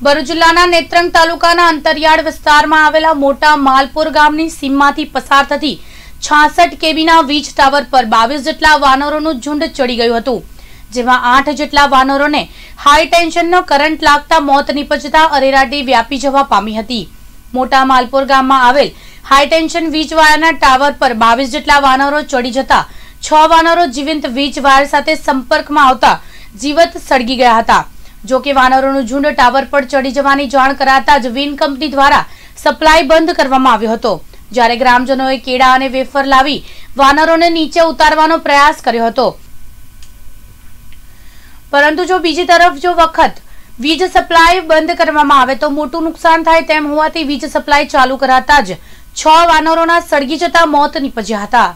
ભરૂચ જિલ્લાના નેત્રંગ તાલુકાના અંતરિયાળ વિસ્તારમાં આવેલા મોટા માલપુર ગામની સીમમાંથી પસાર થતી છાસઠ કેબીના વીજ ટાવર પર બાવીસ જેટલા વાનરોનું ઝુંડ ચડી ગયું હતું, જેમાં આઠ જેટલા વાનરોને હાઈ ટેન્શનનો કરંટ લાગતા મોત નીપજતા અરેરાટી વ્યાપી જવા પામી હતી. મોટા માલપુર ગામમાં આવેલ હાઈ ટેન્શન વીજ ટાવર પર બાવીસ જેટલા વાનરો ચડી જતા છ વાનરો જીવંત વીજ વાયર સાથે સંપર્કમાં આવતા જીવત સળગી ગયા હતા. જો કે વાનરોનું ઝુંડ ટાવર પર ચડી જવાની જાણ કરાતા જ વિન કંપની દ્વારા સપ્લાય બંધ કરવામાં આવ્યો હતો. જ્યારે ગ્રામજનોએ કેળા અને વેફર લાવી વાનરોને નીચે ઉતારવાનો પ્રયાસ કર્યો હતો. પરંતુ જો બીજી તરફ જો વખત વીજ સપ્લાય બંધ કરવામાં આવે તો મોટું નુકસાન થાય તેમ હોવાથી વીજ સપ્લાય ચાલુ કરાતા જ છ વાનરોના સળગી જતા મોત નીપજ્યા હતા.